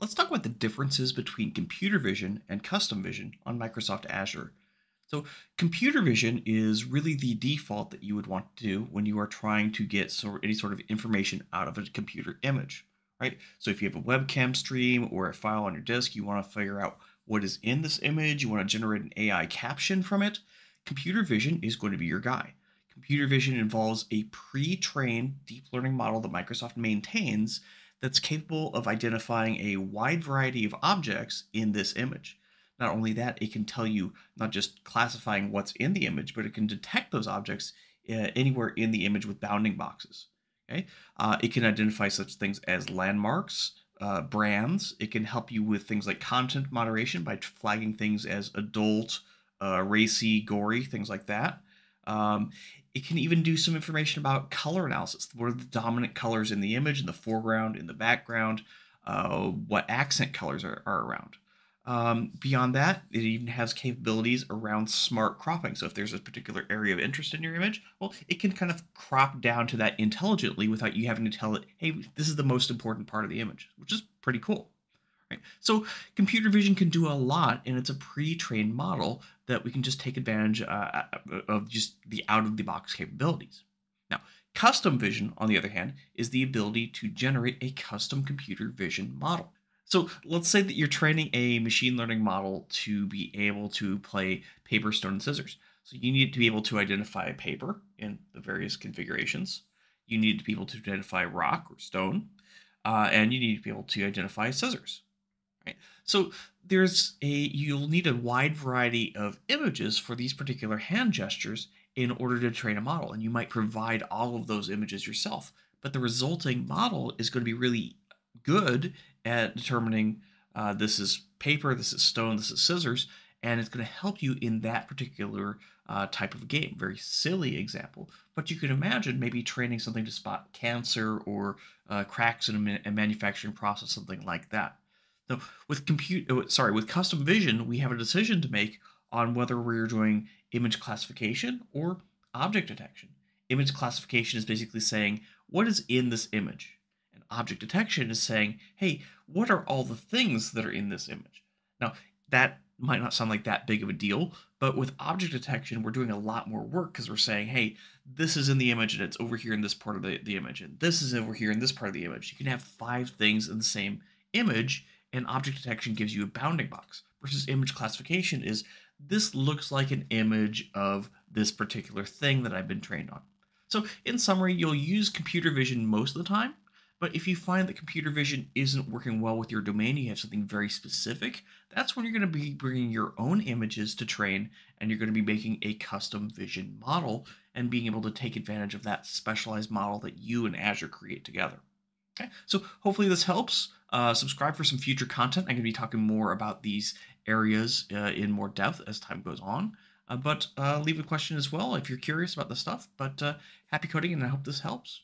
let's talk about the differences between computer vision and custom vision on Microsoft Azure. So computer vision is really the default that you would want to do when you are trying to get sort any sort of information out of a computer image, right? So if you have a webcam stream or a file on your disk, you want to figure out what is in this image, you want to generate an AI caption from it, computer vision is going to be your guy. Computer vision involves a pre-trained deep learning model that Microsoft maintains that's capable of identifying a wide variety of objects in this image. Not only that, it can tell you not just classifying what's in the image, but it can detect those objects uh, anywhere in the image with bounding boxes. Okay, uh, it can identify such things as landmarks, uh, brands. It can help you with things like content moderation by flagging things as adult, uh, racy, gory, things like that. Um, it can even do some information about color analysis. What are the dominant colors in the image, in the foreground, in the background? Uh, what accent colors are, are around? Um, beyond that, it even has capabilities around smart cropping. So if there's a particular area of interest in your image, well, it can kind of crop down to that intelligently without you having to tell it, hey, this is the most important part of the image, which is pretty cool. So computer vision can do a lot, and it's a pre-trained model that we can just take advantage uh, uh of just the out-of-the-box capabilities. Now, custom vision, on the other hand, is the ability to generate a custom computer vision model. So let's say that you're training a machine learning model to be able to play paper, stone, and scissors. So you need to be able to identify paper in the various configurations. You need to be able to identify rock or stone, uh, and you need to be able to identify scissors. Right. So there's a you'll need a wide variety of images for these particular hand gestures in order to train a model, and you might provide all of those images yourself. But the resulting model is going to be really good at determining uh, this is paper, this is stone, this is scissors, and it's going to help you in that particular uh, type of game. Very silly example, but you can imagine maybe training something to spot cancer or uh, cracks in a, ma- a, manufacturing process, something like that. So with compute, uh, sorry, with custom vision, we have a decision to make on whether we're doing image classification or object detection. Image classification is basically saying what is in this image and object detection is saying, hey, what are all the things that are in this image? Now, that might not sound like that big of a deal, but with object detection, we're doing a lot more work because we're saying, hey, this is in the image and it's over here in this part of the, the image, and this is over here in this part of the image. You can have five things in the same image, and object detection gives you a bounding box versus image classification is this looks like an image of this particular thing that I've been trained on. So in summary, you'll use computer vision most of the time, but if you find that computer vision isn't working well with your domain, you have something very specific, that's when you're going to be bringing your own images to train and you're going to be making a custom vision model and being able to take advantage of that specialized model that you and Azure create together. Okay, so hopefully this helps. Uh, subscribe for some future content. I'm going to be talking more about these areas uh, in more depth as time goes on. Uh, but uh, leave a question as well if you're curious about the stuff. But uh, happy coding, and I hope this helps.